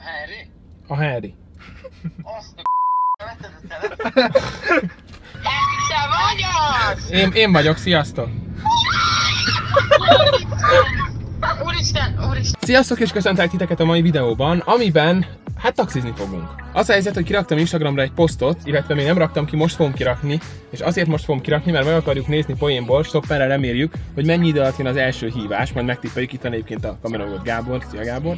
A Harry? A Harry. Azt a vetted a telefon? Te vagy az! Én, én vagyok, sziasztok! Úristen, úristen! Sziasztok és köszöntelek titeket a mai videóban, amiben hát taxizni fogunk. Az a helyzet, hogy kiraktam Instagramra egy posztot, illetve még nem raktam ki, most fogom kirakni, és azért most fogom kirakni, mert meg akarjuk nézni poénból, stopperre reméljük, hogy mennyi idő alatt jön az első hívás, majd megtippeljük itt van egyébként a kameragott Gábor, szia Gábor.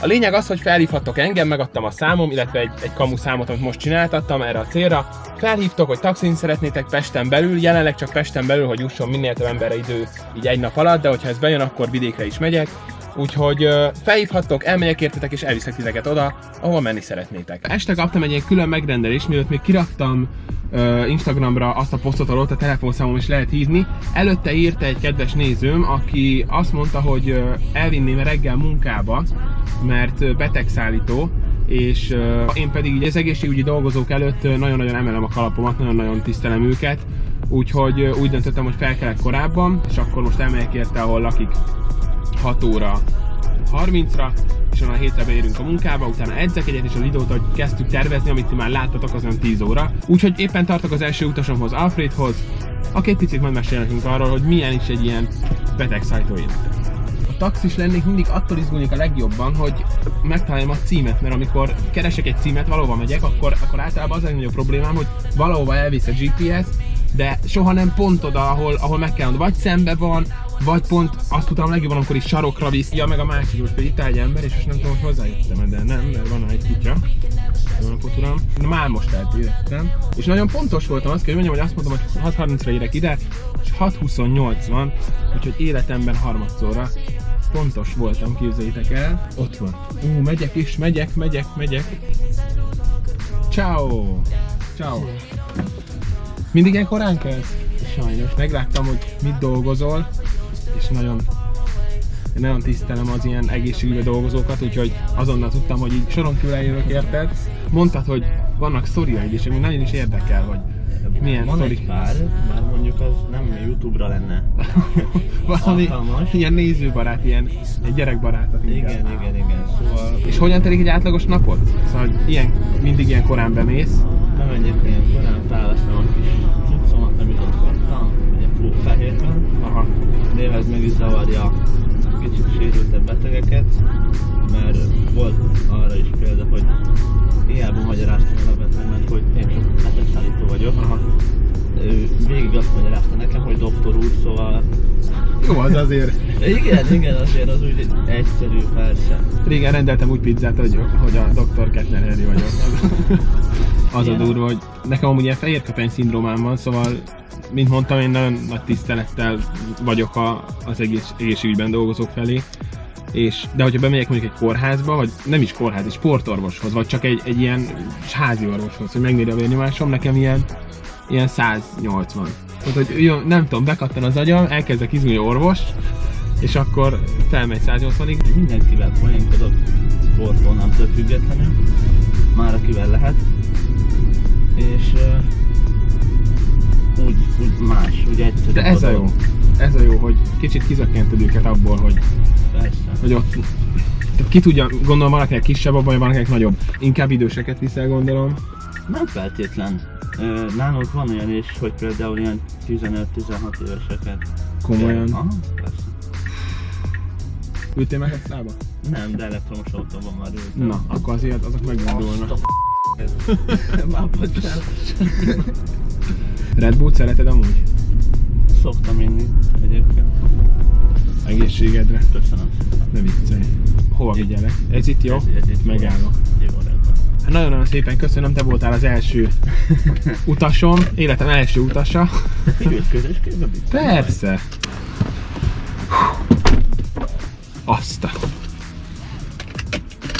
A lényeg az, hogy felhívhattok engem, megadtam a számom, illetve egy, egy kamu számot, amit most csináltattam erre a célra. Felhívtok, hogy taxin szeretnétek Pesten belül, jelenleg csak Pesten belül, hogy jusson minél több emberre idő így egy nap alatt, de hogyha ez bejön, akkor vidékre is megyek. Úgyhogy felhívhattok, elmegyek értetek és elviszek titeket oda, ahol menni szeretnétek. Este kaptam egy ilyen külön megrendelést, mielőtt még kiraktam Instagramra azt a posztot, ahol ott a telefonszámom is lehet hívni. Előtte írta egy kedves nézőm, aki azt mondta, hogy elvinném reggel munkába, mert betegszállító, és én pedig így az egészségügyi dolgozók előtt nagyon-nagyon emelem a kalapomat, nagyon-nagyon tisztelem őket, úgyhogy úgy döntöttem, hogy felkelek korábban, és akkor most elmegyek érte, ahol lakik 6 óra 30-ra, és onnan a hétre beérünk a munkába, utána edzek egyet, és a videót, hogy kezdtük tervezni, amit ti már láttatok, az olyan 10 óra. Úgyhogy éppen tartok az első utasomhoz, Alfredhoz, aki egy picit majd mesél nekünk arról, hogy milyen is egy ilyen betegszállító élete. A taxis lennék mindig attól izgulnék a legjobban, hogy megtaláljam a címet, mert amikor keresek egy címet, valahova megyek, akkor, akkor általában az a legnagyobb problémám, hogy valahova elvisz a GPS, de soha nem pont oda, ahol, ahol meg kell, vagy szembe van, vagy pont azt tudom legjobban, amikor is sarokra visz. Ja, meg a másik, hogy itt áll egy ember, és most nem tudom, hogy hozzájöttem, de nem, mert van egy kutya. Jó napot, uram. Na, már most eltévedtem. És nagyon pontos voltam, azt kell, hogy mondjam, hogy azt mondtam, hogy 6.30-ra érek ide, és 6.28 van, úgyhogy életemben harmadszorra pontos voltam, képzeljétek el. Ott van. Ú, megyek is, megyek, megyek, megyek. Ciao. Ciao. Mindig ilyen korán kezd? Sajnos. Megláttam, hogy mit dolgozol, és nagyon én nagyon tisztelem az ilyen egészségügyi dolgozókat, úgyhogy azonnal tudtam, hogy így soron kívül eljövök érted. Mondtad, hogy vannak sztoriaid, és ami nagyon is érdekel, hogy milyen Van sztori. egy pár, már mondjuk az nem Youtube-ra lenne. Valami Alkalmas. ilyen nézőbarát, ilyen egy gyerekbarátot inkább. Igen, igen, igen. Szóval És hogyan telik egy átlagos napot? Szóval, hogy ilyen, mindig ilyen korán bemész. bemegyek ilyen korán, felveszem a kis cuccomat, amit ott kaptam. Névez meg is zavarja kicsit sérültebb betegeket, mert volt arra is példa, hogy hiába magyaráztam el a betegnek, hogy én csak betegszállító vagyok. Aha. Ő végig azt magyarázta nekem, hogy doktor úr, szóval Jó, az azért. igen, igen, azért az úgy egyszerű, persze. Régen rendeltem úgy pizzát, hogy, hogy a Dr. Kettner Harry vagyok. Az, az a durva, hogy nekem amúgy ilyen fehérköpeny szindrómám van, szóval mint mondtam, én nagyon nagy tisztelettel vagyok a, az egész, egészségügyben dolgozók felé. És, de hogyha bemegyek mondjuk egy kórházba, vagy nem is kórház, egy sportorvoshoz, vagy csak egy, egy ilyen házi orvoshoz, hogy megméri a vérnyomásom, nekem ilyen, ilyen 180. Tehát, hogy jó, nem tudom, bekattan az agyam, elkezdek izgulni orvos, és akkor felmegy 180-ig, Mindenkivel poénkodok, sporttól nemtől függetlenül, már akivel lehet. És úgy, úgy más, úgy egyszerű. De ez a jó. Ez a jó, hogy kicsit kizökkented őket abból, hogy, Persze. hogy ott tehát ki tudja, gondolom valakinek kisebb a baj, valakinek nagyobb. Inkább időseket viszel, gondolom. Nem feltétlen. Ö, Nálunk van olyan is, hogy például ilyen 15-16 éveseket. Komolyan. Aha, persze. Ültél meg a szába? Nem, de elektromos autóban már ültem. Na, akkor azért azok megindulnak. Már bocsánat. Red Bull szereted amúgy? Szoktam inni egyébként. Egészségedre. Köszönöm. Ne viccelj. Hova vigyelek? Ez itt jó? Ez, ez itt Megállok. Jó. Hát nagyon-nagyon szépen köszönöm, te voltál az első utasom, életem első utasa. Mit? Persze. Azt a...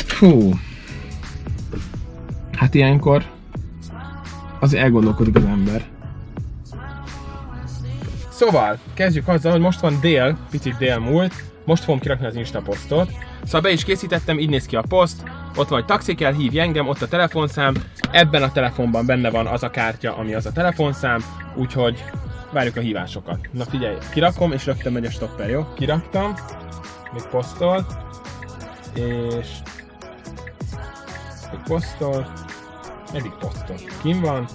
Fú. Hát ilyenkor az elgondolkodik az ember. Szóval, kezdjük azzal, hogy most van dél, picit dél múlt, most fogom kirakni az Insta posztot. Szóval be is készítettem, így néz ki a poszt, ott vagy taxi kell, hívj engem, ott a telefonszám, ebben a telefonban benne van az a kártya, ami az a telefonszám, úgyhogy várjuk a hívásokat. Na figyelj, kirakom és rögtön megy a stopper, jó? Kiraktam, még posztol, és egy posztol, eddig posztol. Kim van,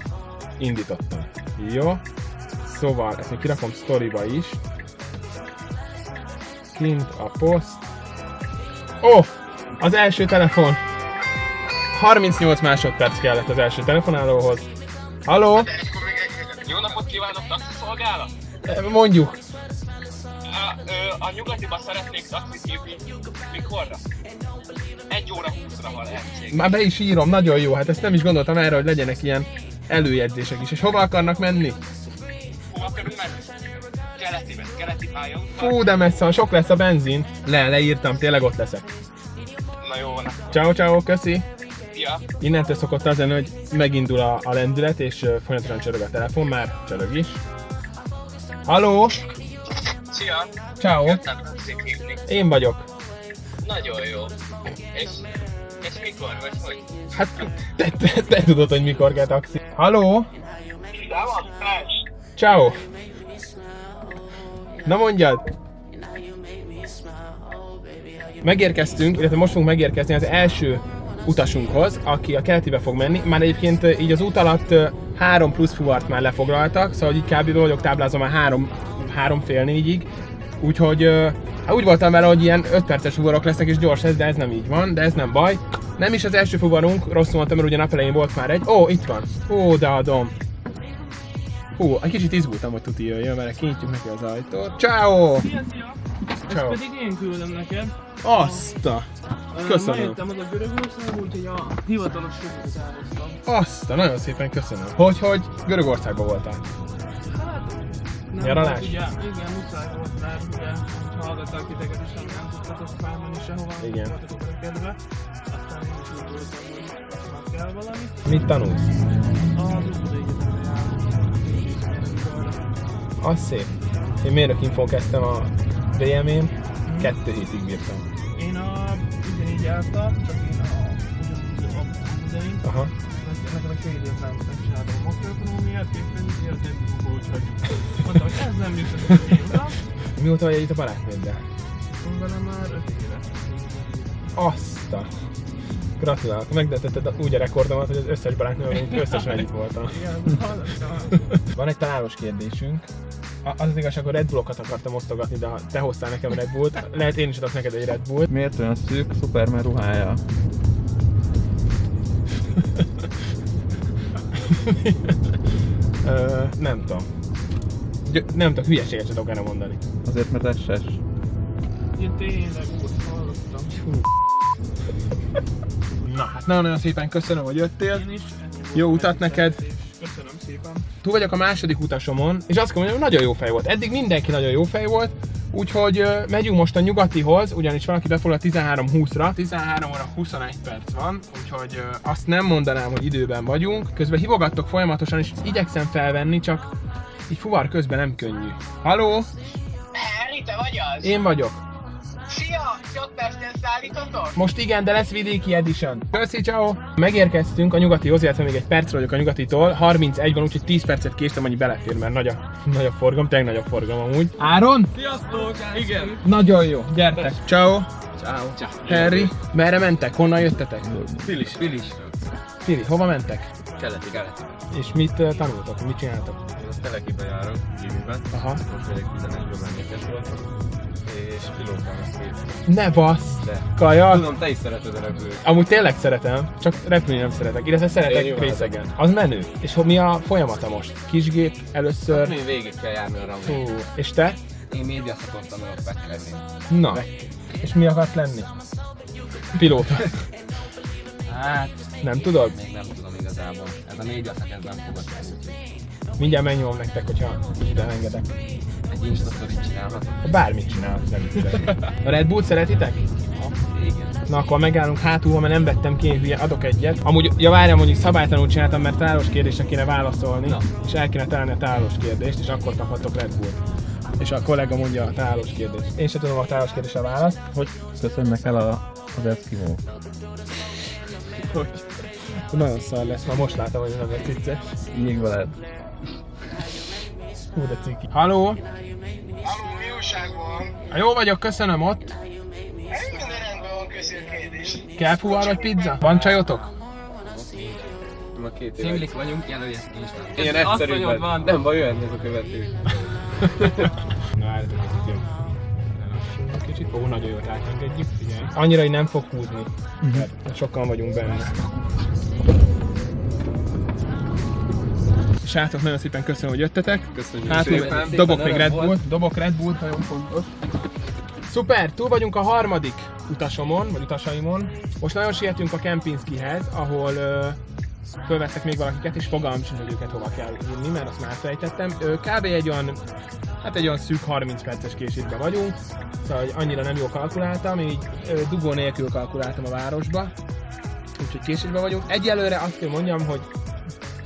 indítottam. Jó, szóval ezt még kirakom sztoriba is. Kint a poszt. Ó, oh, az első telefon. 38 másodperc kellett az első telefonálóhoz. Halló? Jó napot kívánok, taxiszolgálat! Mondjuk. A, a nyugatiba szeretnék taxit hívni. Mikorra? Egy óra húszra van lehetőség. Már be is írom, nagyon jó. Hát ezt nem is gondoltam erre, hogy legyenek ilyen előjegyzések is. És hova akarnak menni? Keletibe, keleti. Fú, de messze sok lesz a benzin. Le, leírtam, tényleg ott leszek. Na jó van. Ciao, ciao, köszi. Szia! Innentől szokott az lenni, hogy megindul a, a lendület, és folyamatosan csörög a telefon, már csörög is. Halló? Szia! Ciao. Én vagyok. Nagyon jó. És, és mikor vagy hogy? Hát te, te, te tudod, hogy mikor kell taxi. Halló? Ciao. Na mondjad. Megérkeztünk, illetve most fogunk megérkezni az első utasunkhoz, aki a keletibe fog menni. Már egyébként ö, így az út alatt ö, három plusz fuvart már lefoglaltak, szóval így kb. vagyok táblázva már három, három fél négyig. Úgyhogy ö, hát úgy voltam vele, hogy ilyen 5 perces fuvarok lesznek és gyors lesz, de ez nem így van, de ez nem baj. Nem is az első fuvarunk, rosszul mondtam, mert ugye napelején volt már egy. Ó, itt van. Ó, de adom. Hú, egy kicsit izgultam, hogy tuti jöjjön, mert kinyitjuk neki az ajtót. Ciao! Szia, szia! Ezt pedig én küldöm neked. Azt a... Köszönöm. Ma jöttem oda Görögország, úgyhogy a hivatalos sokat elhoztam. Azt a, nagyon szépen köszönöm. Hogy, hogy Görögországban voltál? Hát, nem Nyaralás? volt, ugye, igen, muszáj volt, mert ugye, ha hallgatták titeket is, nem, nem tudtatok felmenni sehova, Igen. voltatok a kedve. Aztán én is úgy voltam, hogy kell valami. Mit tanulsz? Az Utudai Egyetemre arra. Az szép. Én mérnök infón kezdtem a BM-én, kettő hétig bírtam. Én a ugyanígy jártam, csak én a ugyanúgy a. Aha. Nekem egy fél év nem megcsináltam a makroekonómiát, pénzpénzért, de Google hogy hagyjuk. Mondtam, hogy ez nem biztos, hogy. Mióta vagy itt a barátnőddel? Van már 5 éve. Azt a... Gratulálok, megdöntötted úgy a rekordomat, hogy az összes barátnővel, mint összesen együtt voltam. Igen. Van egy találós kérdésünk. Az az igazság, hogy Red Bullokat akartam osztogatni, de ha te hoztál nekem Red Bullt, lehet én is adok neked egy Red Bullt. Miért olyan szűk Superman ruhája? Ö, nem tudom. Gy- nem tudom, hülyeséget sem tudok erre mondani. Azért, mert SS. Én tényleg úgy hallottam. Na hát nagyon-nagyon szépen köszönöm, hogy jöttél. Én is. Jó utat neked. Köszönöm szépen. Túl vagyok a második utasomon, és azt kell mondjam, hogy nagyon jó fej volt. Eddig mindenki nagyon jó fej volt, úgyhogy megyünk most a nyugatihoz, ugyanis valaki befoglal 13.20-ra, 13 óra 21 perc van, úgyhogy azt nem mondanám, hogy időben vagyunk. Közben hívogattok folyamatosan, és igyekszem felvenni, csak így fuvar közben nem könnyű. Haló? Harry, te vagy az? Én vagyok. Szia! Csak Pesten szállítotok? Most igen, de lesz vidéki edition. Köszi, ciao. Megérkeztünk a nyugatihoz, illetve még egy percre vagyok a nyugatitól. 31 van, úgyhogy 10 percet késtem, annyi belefér, mert nagy a, nagy a forgalom, tényleg nagy a forgalom amúgy. Áron? Sziasztok! Igen. Nagyon jó, gyertek. Ciao. Ciao. Ciao. Harry, merre mentek? Honnan jöttetek? Filis. Filis. Fili, hova mentek? Keleti, keleti. És mit uh, tanultok? Mit csináltok? Én a Telekibe járok, Jimmy-ben. Aha. Most pedig 11-ben mennékes voltam. És készülök. Ne bassz! De Kaja! tudom, te is szereted a repülőt. Amúgy tényleg szeretem, csak repülni nem szeretek, illetve szeretek imádom. részegen. Az menő. És mi a folyamata most? Kisgép először? Még végig kell járni a. Fú. És te? Én média szakot tanulok backendén. Na. És mi akarsz lenni? Pilóta. Hát, Nem tudod? még nem tudom igazából. Ez a média szak, ez nem fogod Mindjárt megnyomom nektek, hogyha ide engedek. Egy Insta story csinálhatok. Bármit csinálsz, nem. A Red Bull szeretitek? Igen. Na akkor megállunk hátul, mert nem vettem ki, én hülye, adok egyet. Amúgy, ja várjál, mondjuk szabálytalanul csináltam, mert találós kérdésre kéne válaszolni, Na. és el kéne találni a találós kérdést, és akkor kaphatok Red Bull. És a kollega mondja a találós kérdést. Én sem tudom a találós kérdésre a választ, hogy, Köszönnek el a, az Eskimo. hogy nagyon szar lesz, már most látom, hogy ez nem egy vicces. Így veled. Hú, de ciki. Haló? Halló, mi újság van? Jó vagyok, köszönöm ott. Minden rendben van, köszönjük Kell fuvar vagy pizza? Van csajotok? Ma két éve. Szinglik vagyunk, jelölj ezt Instán. Ilyen egyszerűbben. van. Nem baj, olyan ez a követő. Na, várjatok, ez itt jön. Lelassulunk Kicsit. Ó, nagyon jót átengedjük, figyelj. Annyira, hogy nem fog húzni. Mert sokan vagyunk benne. Srácok, nagyon szépen köszönöm, hogy jöttetek. Köszönjük Hát szépen. dobok még Red Bull, dobok Red Bull, nagyon fontos. Szuper, túl vagyunk a harmadik utasomon, vagy utasaimon. Most nagyon sietünk a Kempinskihez, ahol ö, fölveszek még valakiket, és fogalmam sincs, hogy őket hova kell vinni, mert azt már fejtettem. Kb. egy olyan, hát egy olyan szűk 30 perces késésben vagyunk, szóval hogy annyira nem jól kalkuláltam, én így ö, dugó nélkül kalkuláltam a városba, úgyhogy késésben vagyunk. Egyelőre azt kell mondjam, hogy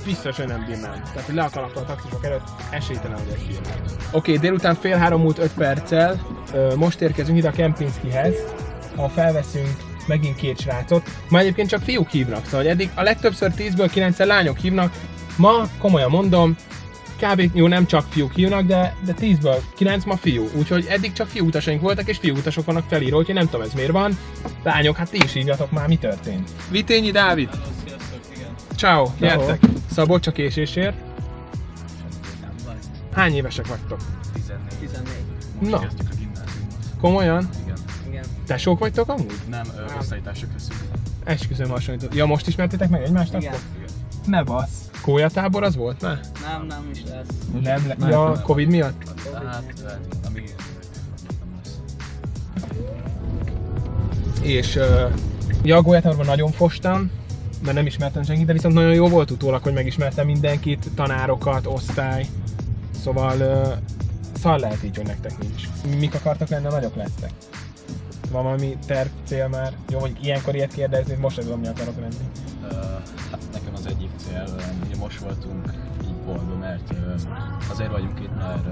biztos, hogy nem bírnám. Tehát, hogy le a a taxisok előtt, esélytelen, hogy ezt bírnám. Oké, okay, délután fél három múlt 5 perccel, most érkezünk ide a Kempinskihez, ahol felveszünk megint két srácot. Ma egyébként csak fiúk hívnak, szóval hogy eddig a legtöbbször 10-ből 9 lányok hívnak. Ma, komolyan mondom, kb. jó nem csak fiúk hívnak, de, de 10-ből 9 ma fiú. Úgyhogy eddig csak fiú utasaink voltak, és fiú utasok vannak felírva, úgyhogy nem tudom ez miért van. Lányok, hát ti is hívjatok már, mi történt? Vitényi Dávid! Ciao, gyertek! Szóval bocs a késésért. Hány évesek vagytok? 14. Na, komolyan? Igen. Igen. Tesók vagytok amúgy? Nem, ö, osztálytársak leszünk. Esküszöm hasonlított. Ja, most ismertétek meg egymást Igen. akkor? Ne basz. Kólyatábor az volt már? Nem, nem is lesz. Nem, le- ja, Covid miatt? Hát, ami... És uh, ja, a nagyon fostam, mert nem ismertem senkit, de viszont nagyon jó volt utólag, hogy megismertem mindenkit, tanárokat, osztály. Szóval uh, szal lehet így, hogy nektek nincs. Mik akartak lenni, nagyok lettek? Van valami terv, cél már? Jó, hogy ilyenkor ilyet kérdezni, most ez mi akarok lenni. Ö, hát nekem az egyik cél, ugye most voltunk boltban, mert azért vagyunk itt, mert ö,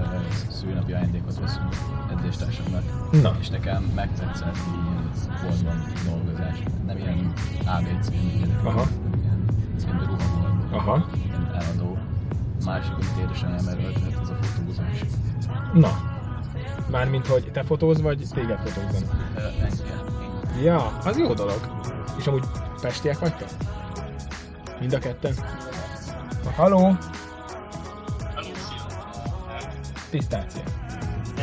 szülinapi ajándékot veszünk edzéstársamnak. Na. És nekem megtetszett így boltban dolgozás. Nem ilyen ABC, Aha. ilyen szinte ruha volt. Aha. Ilyen eladó. Másik, amit édesanyám erőltetett, az a fotózás. Na. Mármint, hogy te fotóz, vagy téged fotózzanak? Ennyi. Ja, az jó dolog. És amúgy pestiek vagytok? Mind a ketten? Haló? Pisztácia.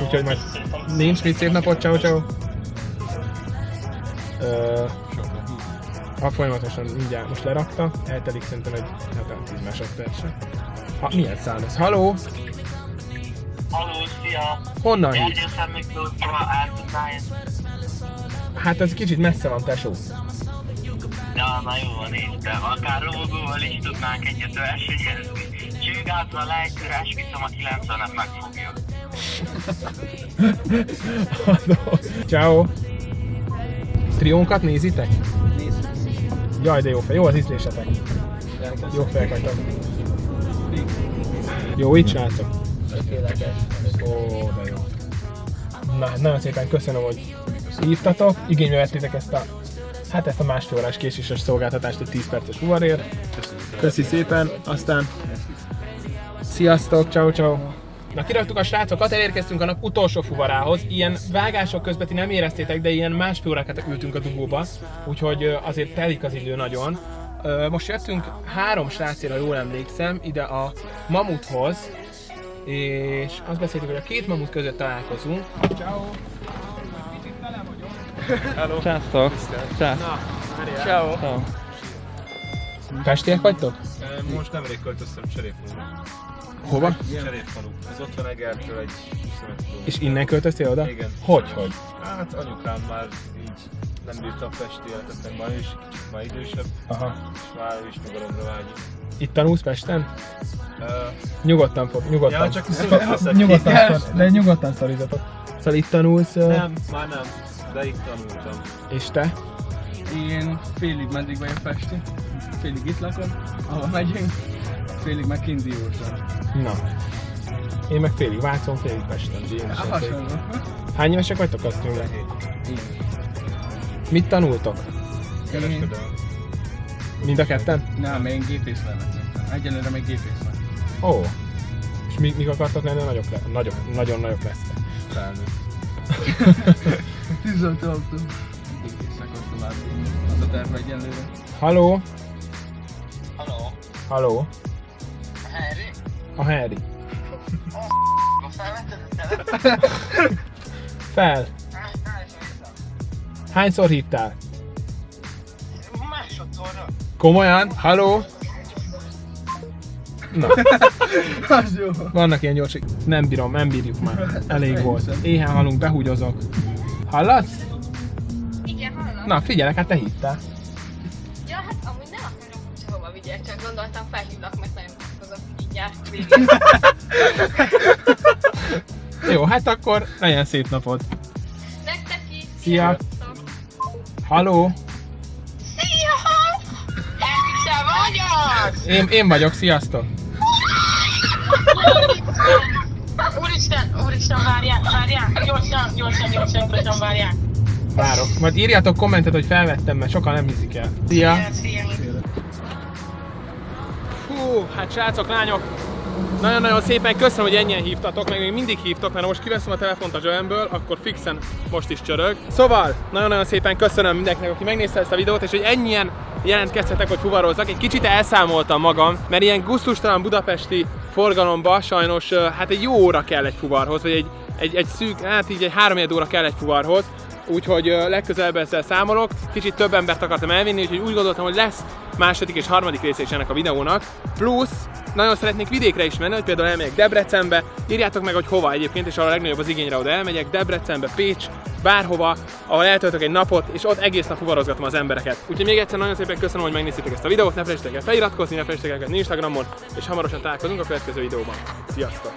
Úgyhogy majd nincs mit, szép napot, ciao ciao. Ö, ha folyamatosan mindjárt most lerakta, eltelik szerintem egy hát 10 másodpercre. Ha, milyen szám ez? Haló? Halló, szia! Honnan hívsz? Hát ez kicsit messze van, tesó. Ja, na jó van, de akár robogóval is tudnánk egyet versenyezni. Csőgátra lejtőre esküszöm a 90-et megfogja. Ciao. Triónkat nézitek? Nézd. Jaj, de jó fej. Jó az ízlésetek. Jó fejek vagytok. Jó, így csináltok? Tökéletes. Ó, de jó. Na, nagyon szépen köszönöm, hogy hívtatok. Igénybe vettétek ezt a Hát ezt a másfél órás késéses szolgáltatást egy 10 perces fuvarért. Köszi szépen, aztán sziasztok, ciao ciao. Na kiraktuk a srácokat, elérkeztünk a nap utolsó fuvarához. Ilyen vágások közben ti nem éreztétek, de ilyen másfél órákat ültünk a dugóba, úgyhogy azért telik az idő nagyon. Most jöttünk három srácért, ha jól emlékszem, ide a mamuthoz, és azt beszéltük, hogy a két mamut között találkozunk. Ciao. Kicsit tele vagyok. Ciao. Ciao. Ciao. Pestiek vagytok? Most nemrég költöztem Cserépfaluba. Hova? Cserépfalu. Az ott van Egertől egy 25 km. És innen költöztél oda? Igen. Hogy, hogy? Hát anyukám már így nem bírta a festi életet, meg ma is, kicsit már idősebb, Aha. és már ő is nyugalomra vágyik. Itt tanulsz Pesten? Uh, Nyugodtan fog, nyugodtan. Ja, csak összeszedjük. nyugodtan, szor, de nyugodtan szorítatok. Szóval itt tanulsz, ö, nem, már nem, de itt tanultam. és te? Én félig meddig vagyok Pesti, félig itt lakom, ahol megyünk, félig meg diózom. Na. Én meg félig Vácon, félig Pesten. Félig. hasonló. Hány évesek vagytok azt mondja? Én. Mit tanultok? Kereskedelem. Mind a ketten? Nem, én gépészmérnök lettem. Egyelőre még gépészmérnök. Ó. És mi, mik akartok lenni nagyok? Le- nagyok nagyon nagyok lesztek. Felnőtt. 16 Gépészek akartam látni. Az a terve egyenlőre. Haló? Halló? Haló? A telefon? Fel. Hányszor hívtál? Másodszorra. Komolyan? Haló? Na, Az jó. vannak ilyen gyorsik. Nem bírom, nem bírjuk már. Elég volt. Éhen halunk, behúgyozok. Hallasz? Igen, hallom. Na, figyelek, hát te hívtál. Ja, hát amúgy nem akarom, hogy sehova vigyek, csak gondoltam felhívlak, mert nagyon hozok így járt végén. Jó, hát akkor legyen szép napod. Nektek is! Szia. Haló? Szia! Te vagy az! Én, én vagyok, sziasztok. Úristen, úristen, várjál, várjál, gyorsan, gyorsan, gyorsan, gyorsan, várjál. Várok. Majd írjátok kommentet, hogy felvettem, mert sokan nem hiszik el. Szia! Szia. Hát srácok, lányok, nagyon-nagyon szépen köszönöm, hogy ennyien hívtatok, meg még mindig hívtok, mert most kiveszem a telefont a zsebemből, akkor fixen most is csörög. Szóval, nagyon-nagyon szépen köszönöm mindenkinek, aki megnézte ezt a videót, és hogy ennyien jelentkeztetek, hogy fuvarozzak. Egy kicsit elszámoltam magam, mert ilyen gusztustalan budapesti forgalomba sajnos hát egy jó óra kell egy fuvarhoz, vagy egy, egy, egy szűk, hát így egy három óra kell egy fuvarhoz, úgyhogy legközelebb ezzel számolok. Kicsit több embert akartam elvinni, úgyhogy úgy gondoltam, hogy lesz második és harmadik része is ennek a videónak. Plusz nagyon szeretnék vidékre is menni, hogy például elmegyek Debrecenbe, írjátok meg, hogy hova egyébként, és ahol a legnagyobb az igényre oda elmegyek, Debrecenbe, Pécs, bárhova, ahol eltöltök egy napot, és ott egész nap fuvarozgatom az embereket. Úgyhogy még egyszer nagyon szépen köszönöm, hogy megnéztétek ezt a videót, ne felejtsétek el feliratkozni, ne felejtsétek el Instagramon, és hamarosan találkozunk a következő videóban. Sziasztok!